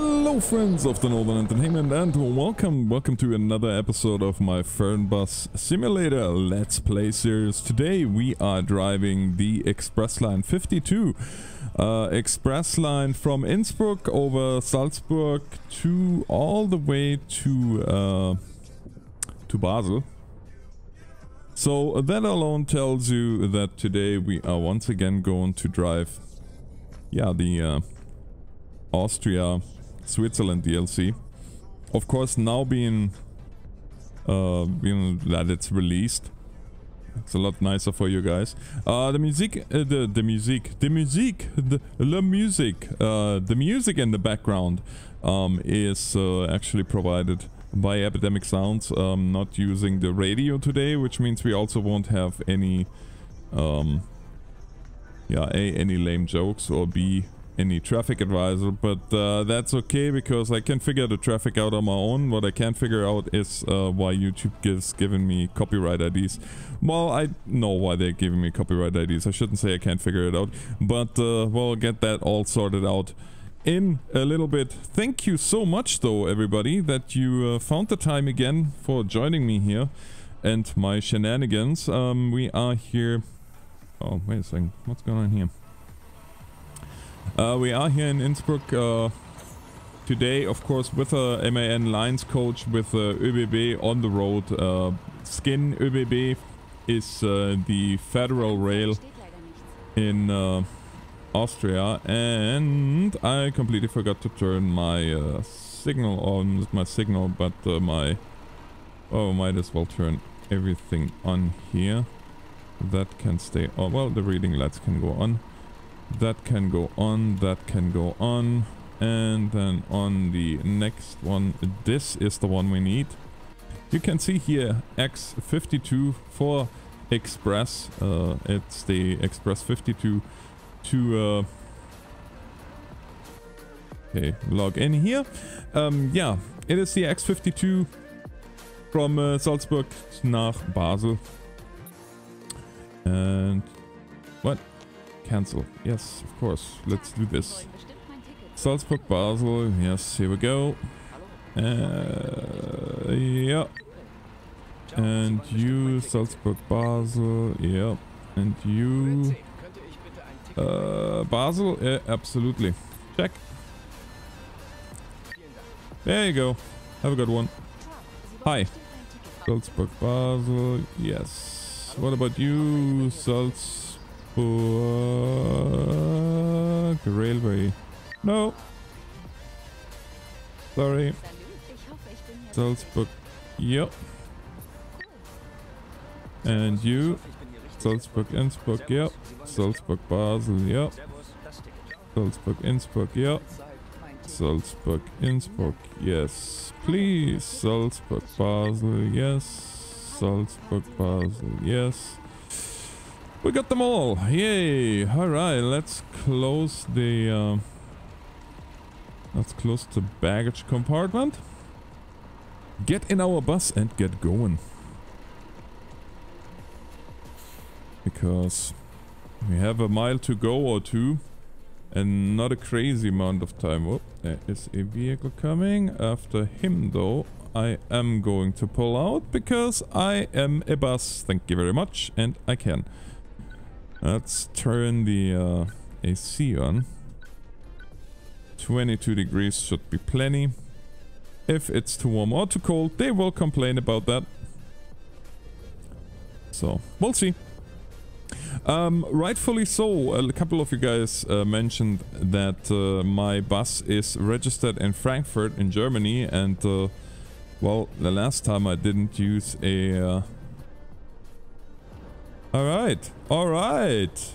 Hello friends of the Northern Entertainment and welcome, welcome to another episode of my Fernbus Simulator Let's Play series. Today we are driving the Express Line 52. Uh, express line from Innsbruck over Salzburg to all the way to uh, to Basel. So that alone tells you that today we are once again going to drive yeah the uh, Austria Switzerland DLC. Of course, now being uh, being that it's released, it's a lot nicer for you guys. Uh, the music, uh, the the music, the music, the the music, uh, the music in the background um, is uh, actually provided by Epidemic Sounds. Um, not using the radio today, which means we also won't have any, um, yeah, a any lame jokes or b any traffic advisor, but uh, that's okay because I can figure the traffic out on my own. What I can't figure out is uh, why YouTube gives giving me copyright IDs. Well, I know why they're giving me copyright IDs. I shouldn't say I can't figure it out, but uh, we'll get that all sorted out in a little bit. Thank you so much, though, everybody, that you uh, found the time again for joining me here and my shenanigans. Um, we are here. Oh, wait a second. What's going on here? Uh, we are here in Innsbruck uh, today, of course, with a MAN Lines coach with uh, ÖBB on the road. Uh, Skin ÖBB is uh, the federal rail in uh, Austria, and I completely forgot to turn my signal on. My signal, but my oh, might as well turn everything on here. That can stay. Oh well, the reading lights can go on. That can go on, that can go on. And then on the next one, this is the one we need. You can see here X52 for Express. Uh, it's the Express 52 to... Uh, okay, log in here. Um, yeah, it is the X52 from uh, Salzburg nach Basel. And what? Cancel. Yes, of course. Let's do this. Salzburg, Basel. Yes, here we go. Uh, yeah. And you, Salzburg, Basel. Yeah. And you... Uh, Basel? Yeah, absolutely. Check. There you go. Have a good one. Hi. Salzburg, Basel. Yes. What about you, Salzburg? Railway. No. Sorry. Salzburg. Yep. And you. Salzburg, Innsbruck. Yep. Salzburg, Basel. Yep. Salzburg, Innsbruck. Yep. Salzburg, Innsbruck. Yes. Please. Salzburg, Basel. Yes. Salzburg, Basel. Yes. We got them all. Yay. All right. Let's close the... Uh, let's close the baggage compartment. Get in our bus and get going. Because we have a mile to go or two. And not a crazy amount of time. Oh, there is a vehicle coming. After him though, I am going to pull out because I am a bus. Thank you very much. And I can. Let's turn the uh, AC on. 22 degrees should be plenty. If it's too warm or too cold, they will complain about that. So, we'll see. Um, rightfully so, a couple of you guys uh, mentioned that uh, my bus is registered in Frankfurt in Germany and uh, well, the last time I didn't use a uh, all right. All right.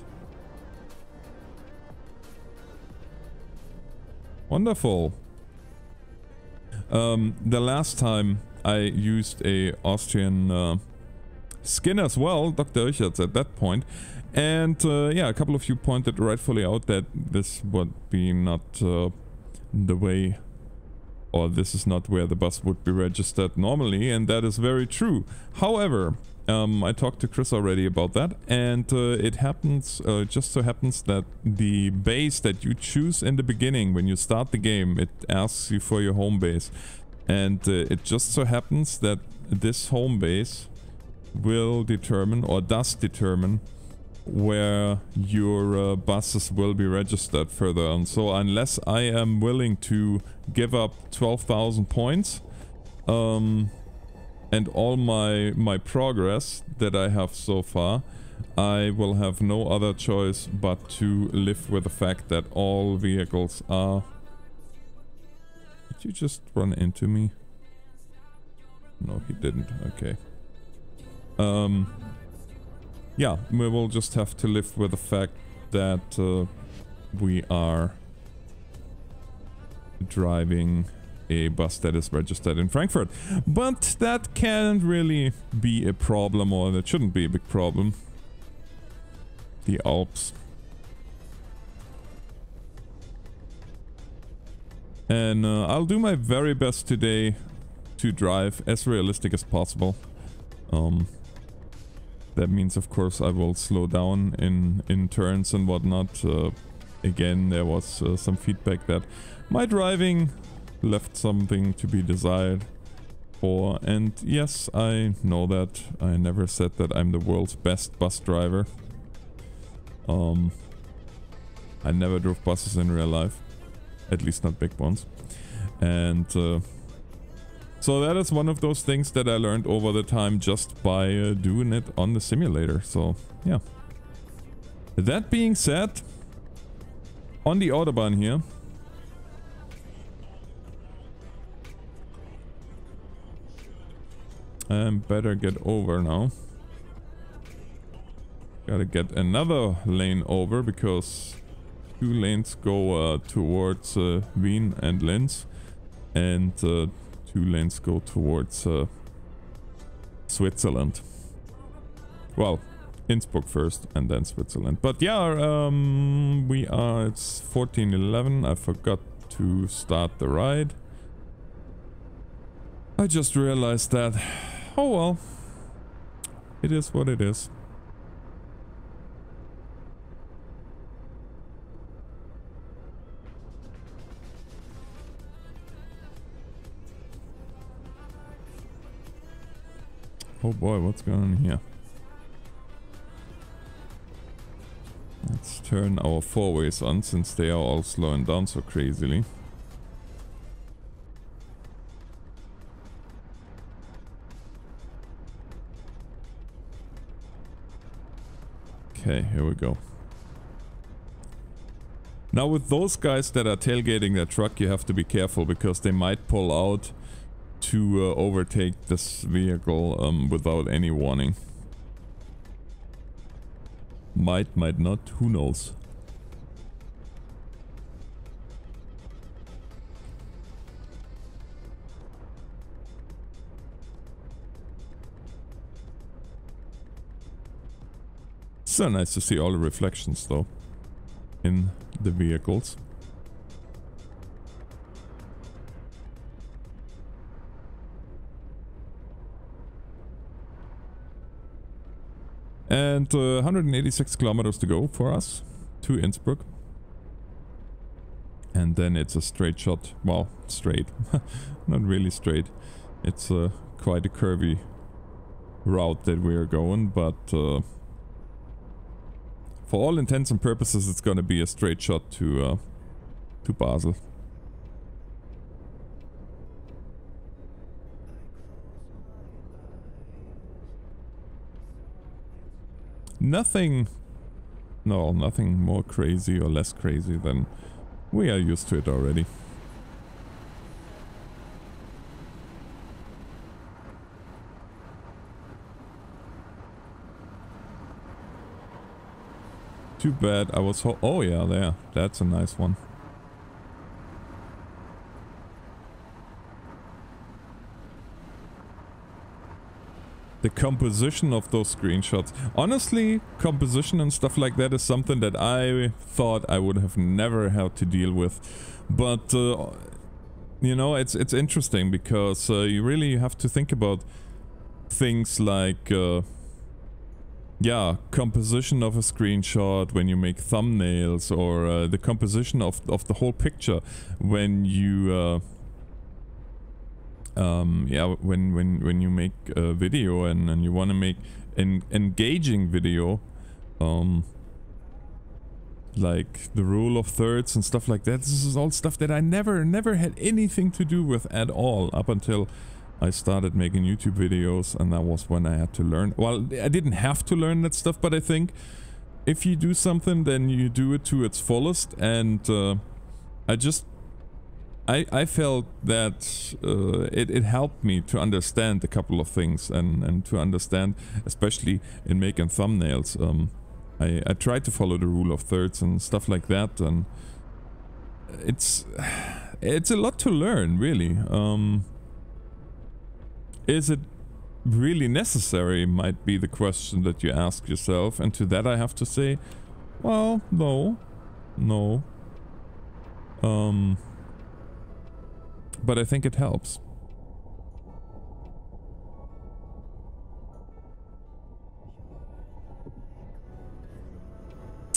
Wonderful. Um, the last time I used a Austrian uh, skin as well, Dr. Richards at that point. And uh, yeah, a couple of you pointed rightfully out that this would be not uh, the way or this is not where the bus would be registered normally and that is very true. However, Um, I talked to Chris already about that, and uh, it happens, uh, just so happens that the base that you choose in the beginning when you start the game, it asks you for your home base. And uh, it just so happens that this home base will determine, or does determine, where your uh, buses will be registered further on. So unless I am willing to give up 12,000 points, um, and all my my progress that I have so far, I will have no other choice but to live with the fact that all vehicles are... Did you just run into me? No, he didn't. Okay. Um, yeah, we will just have to live with the fact that uh, we are driving a bus that is registered in Frankfurt. But that can't really be a problem, or that shouldn't be a big problem. The Alps. And uh, I'll do my very best today to drive as realistic as possible. Um, that means, of course, I will slow down in, in turns and whatnot. Uh, again, there was uh, some feedback that my driving left something to be desired for. And yes, I know that. I never said that I'm the world's best bus driver. Um, I never drove buses in real life. At least not big ones. And uh, so that is one of those things that I learned over the time just by uh, doing it on the simulator. So yeah. That being said, on the Autobahn here, And better get over now. Gotta get another lane over because two lanes go uh, towards uh, Wien and Linz and uh, two lanes go towards uh, Switzerland. Well, Innsbruck first and then Switzerland. But yeah, um, we are, it's 14.11. I forgot to start the ride. I just realized that Oh well. It is what it is. Oh boy, what's going on here? Let's turn our four ways on since they are all slowing down so crazily. Okay, here we go. Now with those guys that are tailgating their truck, you have to be careful because they might pull out to uh, overtake this vehicle um, without any warning. Might, might not, who knows. So nice to see all the reflections though in the vehicles. And uh, 186 kilometers to go for us to Innsbruck. And then it's a straight shot. Well, straight. Not really straight. It's uh, quite a curvy route that we are going, but uh, for all intents and purposes, it's going to be a straight shot to uh, to Basel. Nothing, no, nothing more crazy or less crazy than we are used to it already. Too bad I was Oh yeah, there. That's a nice one. The composition of those screenshots. Honestly, composition and stuff like that is something that I thought I would have never had to deal with. But, uh, you know, it's it's interesting because uh, you really have to think about things like... Uh, yeah, composition of a screenshot when you make thumbnails or uh, the composition of, of the whole picture when you uh, um, yeah when when when you make a video and, and you want to make an engaging video um, like the rule of thirds and stuff like that. This is all stuff that I never never had anything to do with at all up until I started making YouTube videos and that was when I had to learn. Well, I didn't have to learn that stuff, but I think if you do something, then you do it to its fullest. And uh, I just, I, I felt that uh, it, it helped me to understand a couple of things and, and to understand, especially in making thumbnails. Um, I, I tried to follow the rule of thirds and stuff like that. And it's, it's a lot to learn, really. Um, is it really necessary might be the question that you ask yourself and to that I have to say well no no. Um but I think it helps.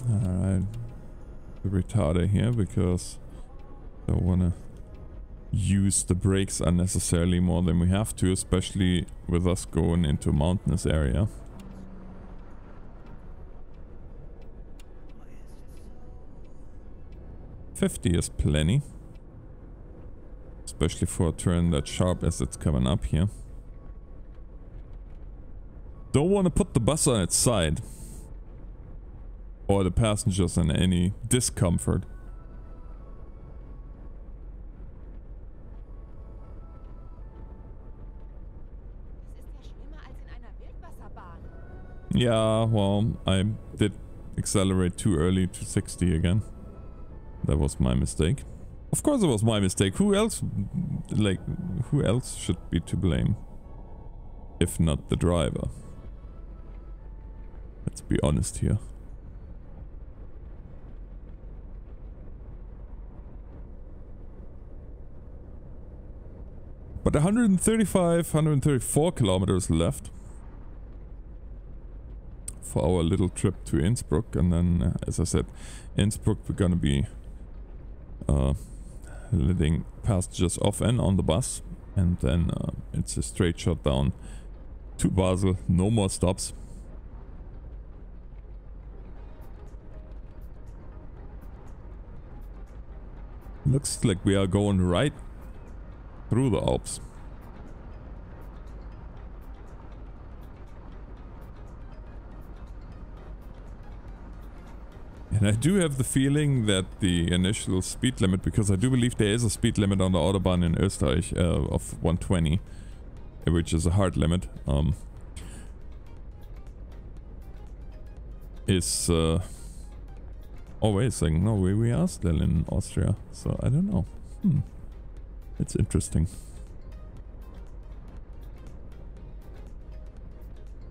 Alright the retarder here because I wanna use the brakes unnecessarily more than we have to, especially with us going into a mountainous area. Fifty is plenty. Especially for a turn that sharp as it's coming up here. Don't want to put the bus on its side. Or the passengers in any discomfort. Yeah, well, I did accelerate too early to 60 again. That was my mistake. Of course it was my mistake. Who else, like, who else should be to blame? If not the driver. Let's be honest here. But 135, 134 kilometers left for our little trip to Innsbruck. And then, uh, as I said, Innsbruck, we're gonna be uh, letting passengers off and on the bus. And then uh, it's a straight shot down to Basel. No more stops. Looks like we are going right through the Alps. And I do have the feeling that the initial speed limit, because I do believe there is a speed limit on the Autobahn in Österreich uh, of 120, which is a hard limit, um, is... Uh, oh, wait a second. No, we, we are still in Austria, so I don't know. Hmm. It's interesting.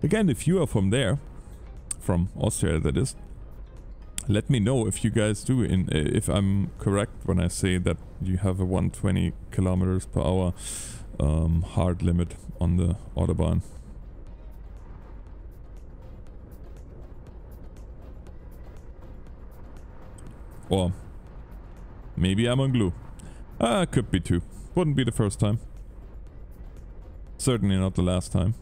Again, if you are from there, from Austria that is, let me know if you guys do in if I'm correct when I say that you have a 120 kilometers per hour um, hard limit on the autobahn. Or maybe I'm on glue. Ah, could be too. Wouldn't be the first time. Certainly not the last time.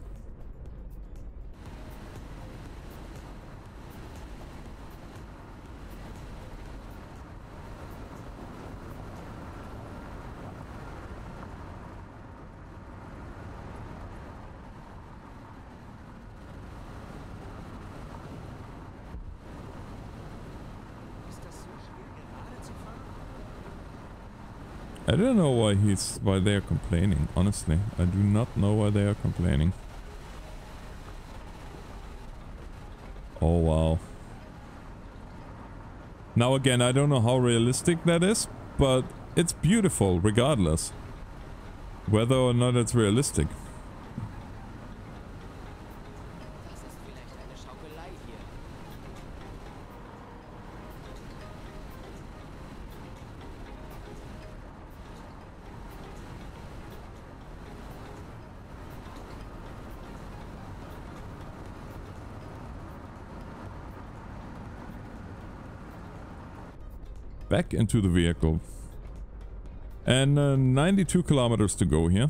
I don't know why he's why they are complaining, honestly. I do not know why they are complaining. Oh wow. Now again, I don't know how realistic that is, but it's beautiful regardless. Whether or not it's realistic. Back into the vehicle. And uh, 92 kilometers to go here.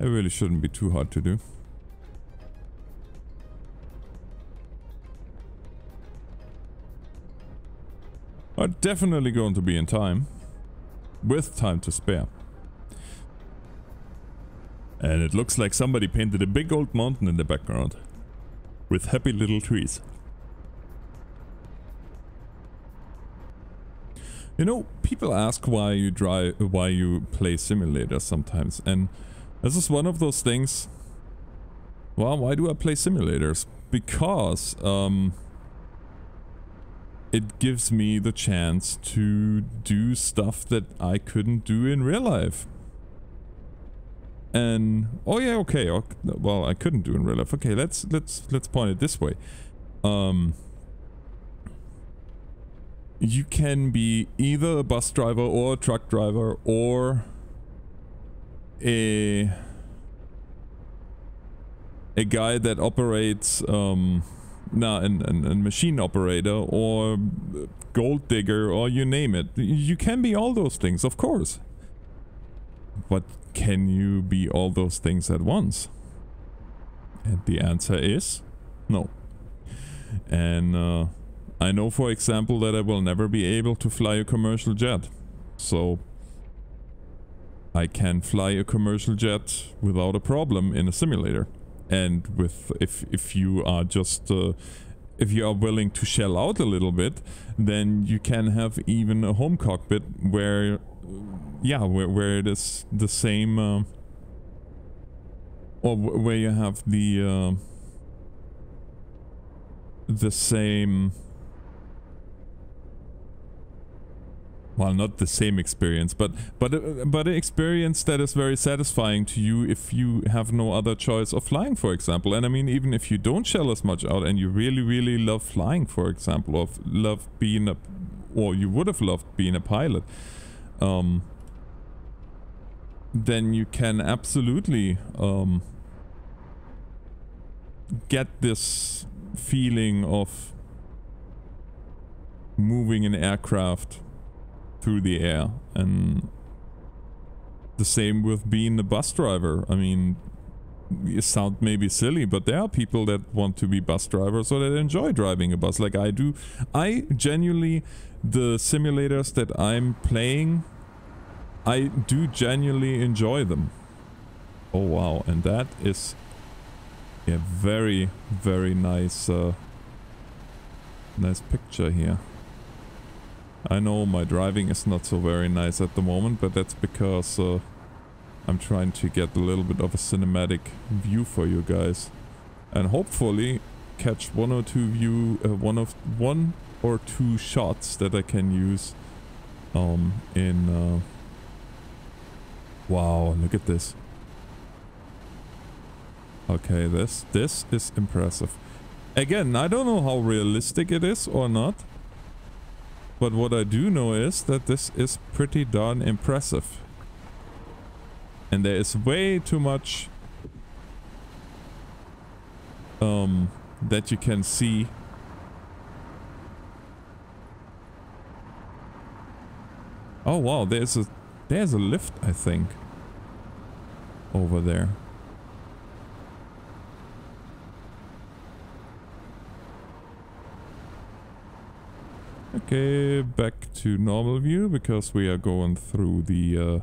It really shouldn't be too hard to do. Are definitely going to be in time. With time to spare. And it looks like somebody painted a big old mountain in the background. With happy little trees. You know, people ask why you drive, why you play simulators sometimes, and this is one of those things. Well, why do I play simulators? Because um, it gives me the chance to do stuff that I couldn't do in real life. And oh yeah, okay. okay well, I couldn't do in real life. Okay, let's let's let's point it this way. Um, you can be either a bus driver or a truck driver or a a guy that operates um nah, an, an, a machine operator or gold digger or you name it. You can be all those things, of course. But can you be all those things at once? And the answer is no. And uh, I know, for example, that I will never be able to fly a commercial jet. So I can fly a commercial jet without a problem in a simulator and with if if you are just uh, if you are willing to shell out a little bit then you can have even a home cockpit where yeah where, where it is the same uh, or where you have the uh, the same well not the same experience but but uh, but an experience that is very satisfying to you if you have no other choice of flying for example. And i mean even if you don't shell as much out and you really really love flying for example or love being a or you would have loved being a pilot um then you can absolutely um get this feeling of moving an aircraft through the air. And the same with being a bus driver. I mean, it sounds maybe silly, but there are people that want to be bus drivers or that enjoy driving a bus like I do. I genuinely, the simulators that I'm playing, I do genuinely enjoy them. Oh wow, and that is a very, very nice, uh, nice picture here. I know my driving is not so very nice at the moment, but that's because uh, I'm trying to get a little bit of a cinematic view for you guys. And hopefully catch one or two view, uh, one of one or two shots that I can use um, in... Uh, wow, look at this. Okay, this, this is impressive. Again, I don't know how realistic it is or not. But what I do know is that this is pretty darn impressive. And there is way too much um, that you can see. Oh wow, there's a there's a lift, I think, over there. Okay, back to normal view because we are going through the... Uh...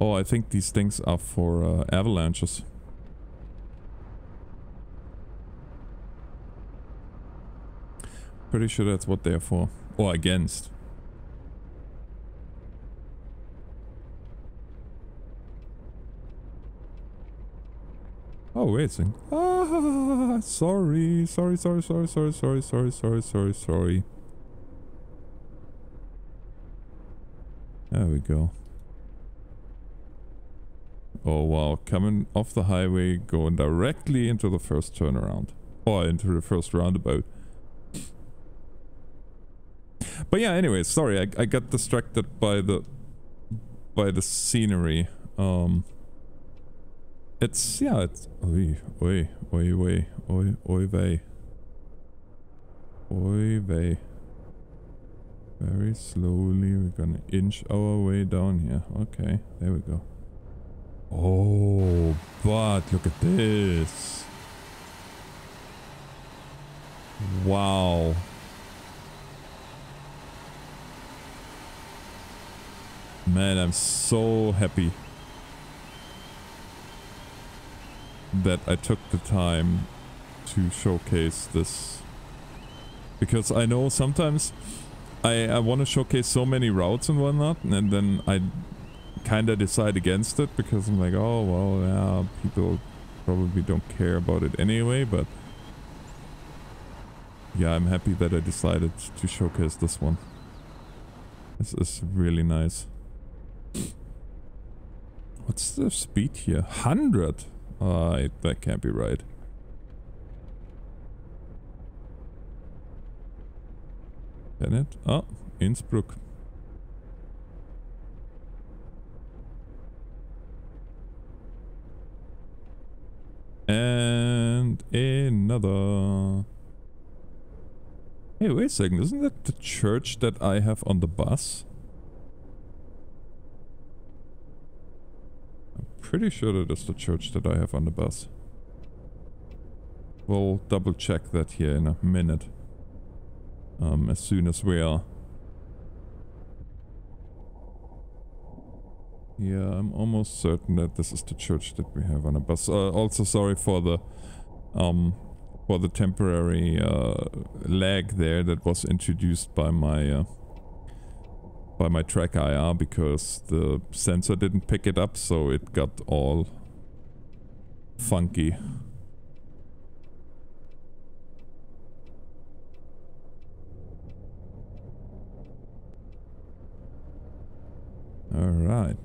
Oh, I think these things are for uh, avalanches. Pretty sure that's what they're for. Or against. Oh, wait a second. Ah, sorry, sorry, sorry, sorry, sorry, sorry, sorry, sorry, sorry, sorry. There we go. Oh wow, coming off the highway, going directly into the first turnaround. Or into the first roundabout. But yeah, anyway, sorry, I, I got distracted by the by the scenery. Um it's yeah, it's oi oi oi oi oi oi vey. Oi vey. Very slowly we're gonna inch our way down here. Okay, there we go. Oh, but look at this. Wow. Man, I'm so happy that I took the time to showcase this. Because I know sometimes I, I want to showcase so many routes and whatnot, and then I kind of decide against it because I'm like, oh, well, yeah, people probably don't care about it anyway, but yeah, I'm happy that I decided to showcase this one. This is really nice. What's the speed here? 100? Uh, that can't be right. Can it? Oh, Innsbruck. And another. Hey, wait a second. Isn't that the church that I have on the bus? I'm pretty sure that is the church that I have on the bus. We'll double check that here in a minute. Um, as soon as we are Yeah, I'm almost certain that this is the church that we have on a bus. Uh, also sorry for the um for the temporary uh, lag there that was introduced by my uh, by my TrackIR because the sensor didn't pick it up so it got all funky. All right.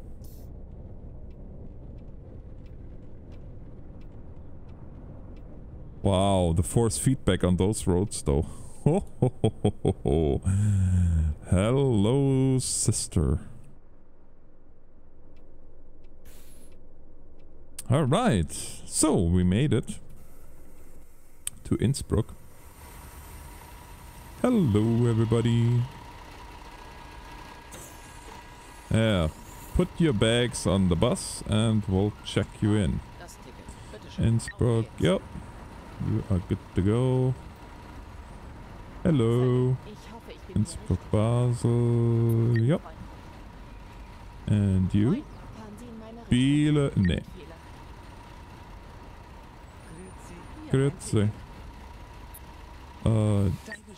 Wow, the force feedback on those roads though. Hello, sister. Alright, so we made it to Innsbruck. Hello, everybody. Yeah, put your bags on the bus and we'll check you in. Innsbruck, yep, you are good to go. Hello. Innsbruck, Basel. Yep. And you? Biele. Nee. Grüezi. Uh,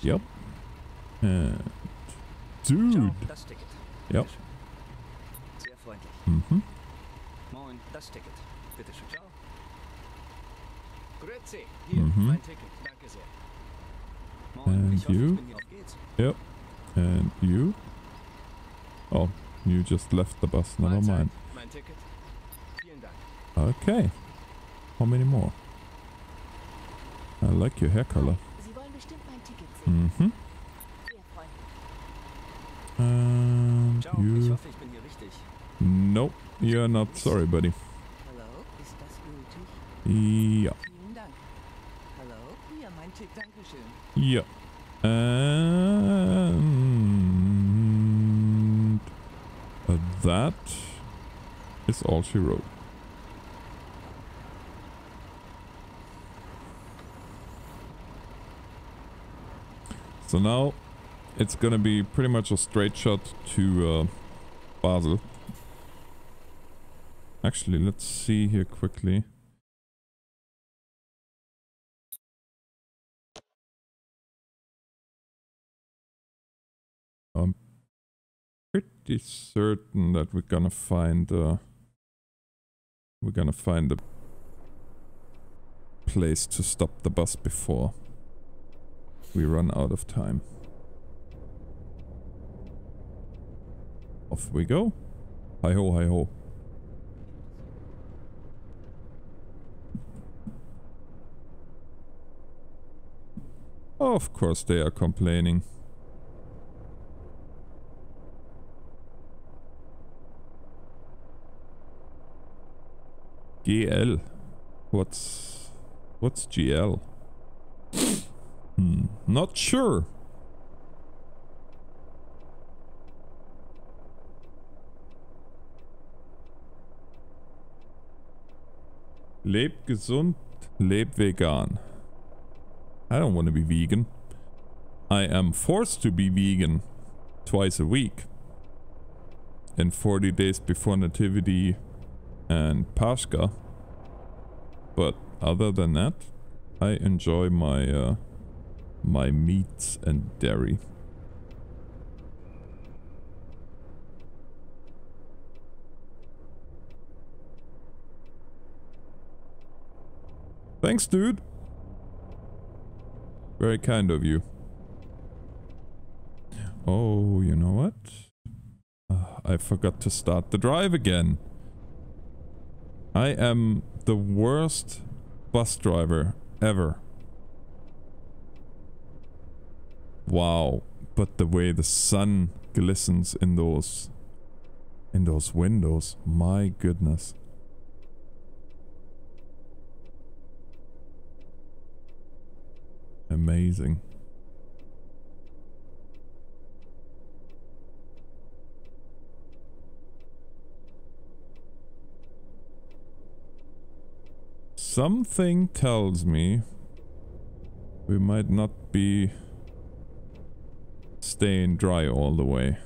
yep. And dude. Yep. Mhm. Moin, das Ticket. Bitte schön. Ciao. Grüezi. Hier, mhm. mein Ticket. Danke sehr. Moin, and you? Yep. And you? Oh, you just left the bus. Never mind. Mein Ticket. Vielen Dank. Okay. How many more? I like your hair color. Sie wollen bestimmt mein Ticket sehen. Mhm. And you. Ich hoffe, ich bin hier richtig. Nope, you're not. Sorry, buddy. Hello, Yeah. And that is all she wrote. So now it's gonna be pretty much a straight shot to uh, Basel. Actually, let's see here quickly. Pretty certain that we're gonna find uh, we're gonna find a place to stop the bus before we run out of time. Off we go. Hi ho, hi ho. Of course they are complaining. GL. What's what's GL? Hmm, not sure. Leb gesund, leb vegan. I don't want to be vegan. I am forced to be vegan twice a week. And 40 days before Nativity and Pascha. But other than that, I enjoy my uh, my meats and dairy. Thanks, dude. Very kind of you. Oh, you know what? Uh, I forgot to start the drive again. I am the worst bus driver ever. Wow, but the way the sun glistens in those in those windows, my goodness. Amazing. Something tells me we might not be staying dry all the way.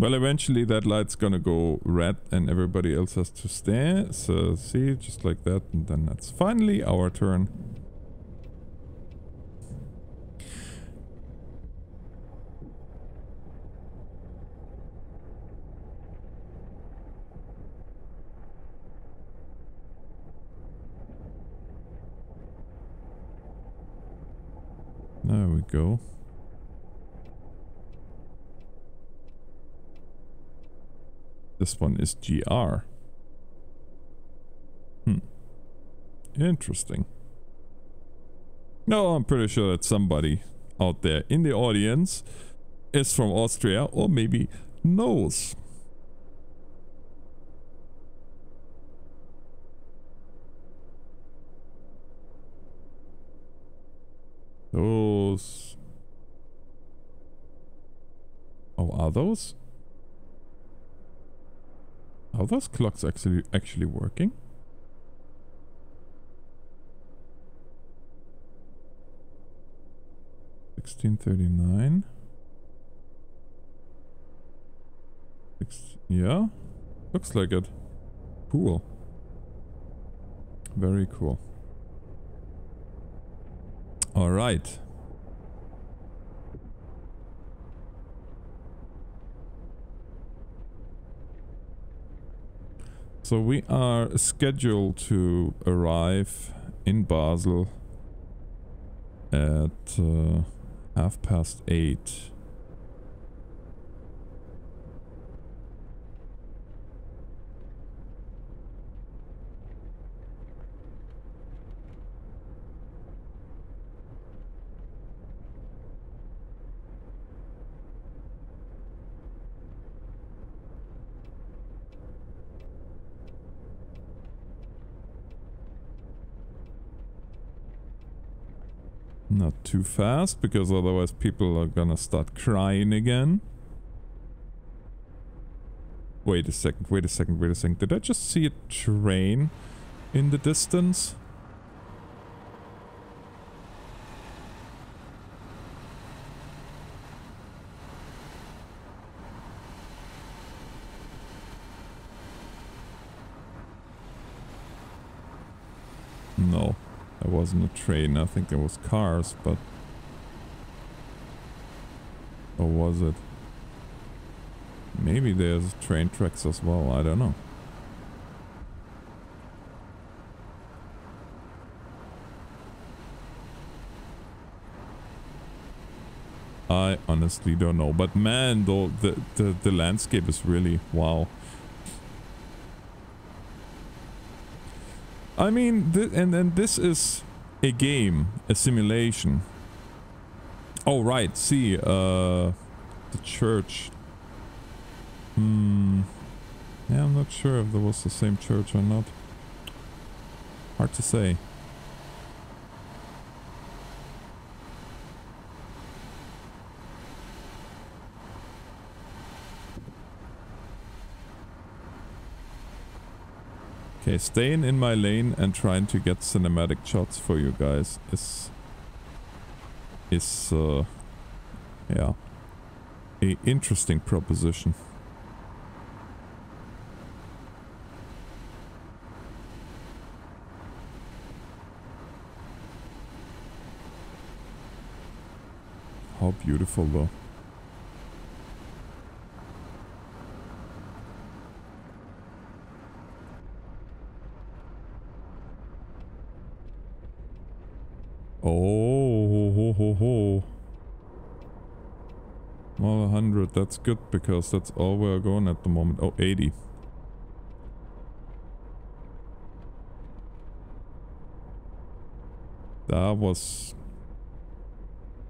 Well, eventually that light's gonna go red and everybody else has to stay. So see, just like that, and then that's finally our turn. There we go. This one is GR. Hmm. Interesting. No, I'm pretty sure that somebody out there in the audience is from Austria or maybe knows. Those... Oh, are those? Are those clocks actually actually working? Sixteen thirty nine. Yeah, looks like it. Cool. Very cool. All So we are scheduled to arrive in Basel at uh, half past eight. Not too fast, because otherwise people are gonna start crying again. Wait a second, wait a second, wait a second. Did I just see a train in the distance? No. It wasn't a train, I think it was cars, but... Or was it? Maybe there's train tracks as well, I don't know. I honestly don't know. But man, though, the, the, the landscape is really wow. I mean, and, and this is a game, a simulation. Oh, right, see, uh, the church. Hmm. Yeah, I'm not sure if there was the same church or not. Hard to say. Okay, staying in my lane and trying to get cinematic shots for you guys is is uh yeah a interesting proposition. How beautiful though. Oh, ho, ho, ho. Well, 100, that's good because that's all we're going at the moment. Oh, 80. That was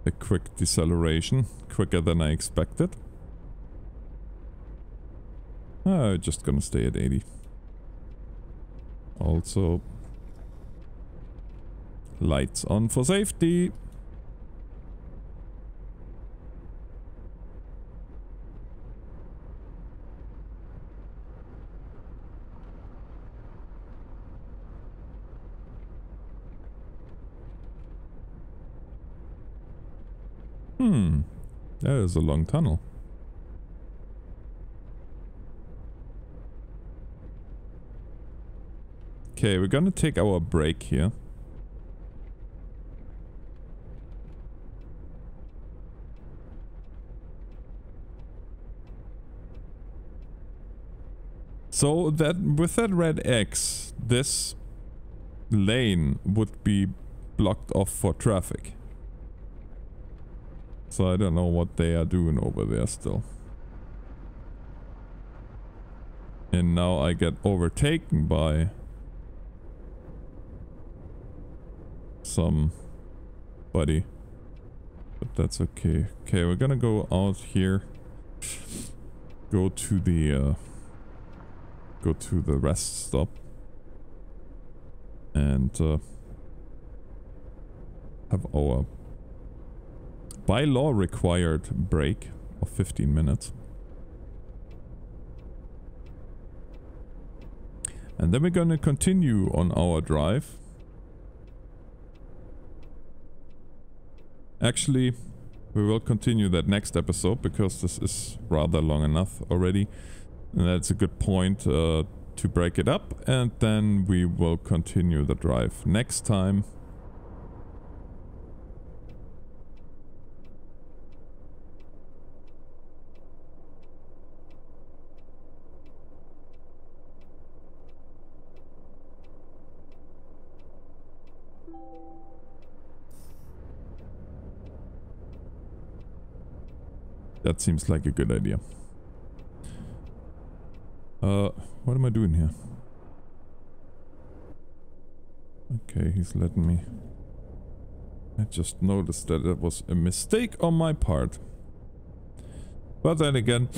a quick deceleration, quicker than I expected. I'm just gonna stay at 80. Also, lights on for safety. Hmm. That is a long tunnel. Okay, we're gonna take our break here. So that with that red X, this lane would be blocked off for traffic. So I don't know what they are doing over there still. And now I get overtaken by some buddy. But that's okay. Okay, we're gonna go out here. Go to the uh, go to the rest stop and uh, have our by law required break of 15 minutes. And then we're gonna continue on our drive. Actually, we will continue that next episode because this is rather long enough already. And that's a good point uh, to break it up and then we will continue the drive next time. That seems like a good idea. Uh, what am I doing here? Okay, he's letting me... I just noticed that it was a mistake on my part. But then again,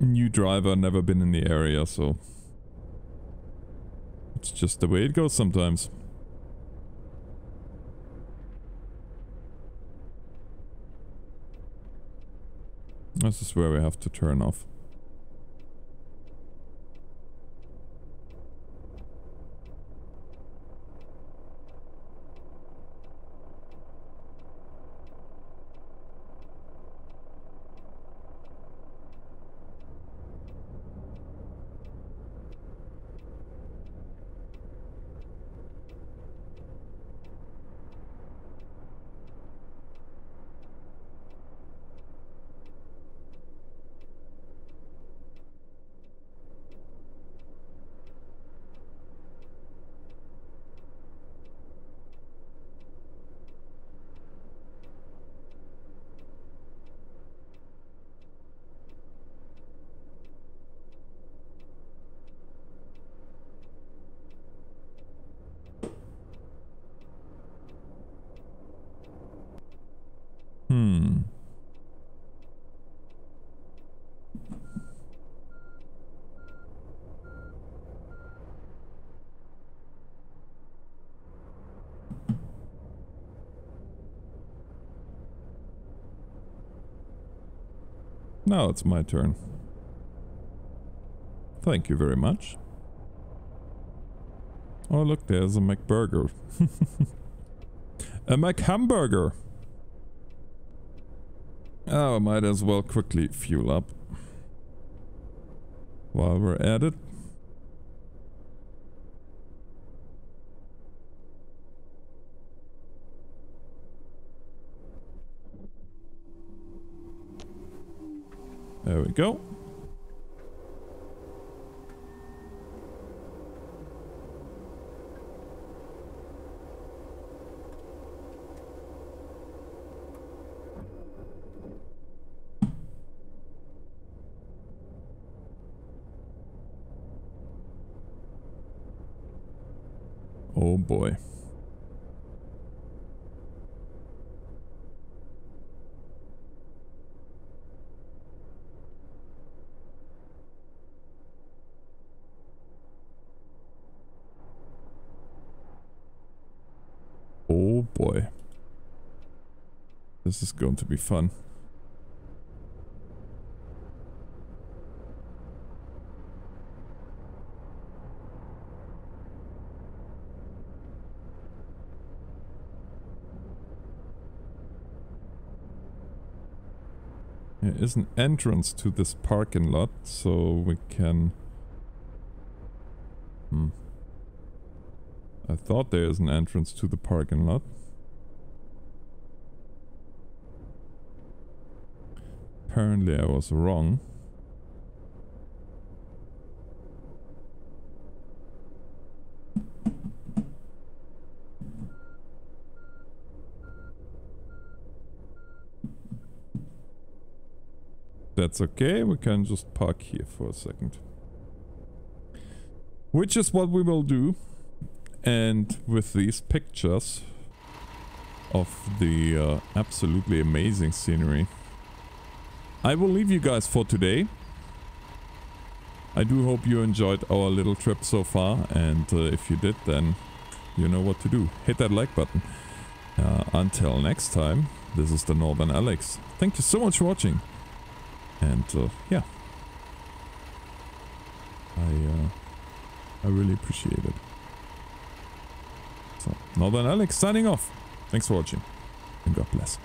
new driver, never been in the area, so... It's just the way it goes sometimes. This is where we have to turn off. Now it's my turn. Thank you very much. Oh look, there's a McBurger. a McHamburger! Oh, might as well quickly fuel up. While we're at it. There we go. Oh boy. Oh boy. This is going to be fun. There is an entrance to this parking lot, so we can... Hmm. I thought there is an entrance to the parking lot. Apparently I was wrong. That's okay, we can just park here for a second. Which is what we will do. And with these pictures of the uh, absolutely amazing scenery, I will leave you guys for today. I do hope you enjoyed our little trip so far, and uh, if you did, then you know what to do. Hit that like button. Uh, until next time, this is the Northern Alex. Thank you so much for watching. And uh, yeah, I uh, I really appreciate it. So, Northern Alex signing off. Thanks for watching, and God bless.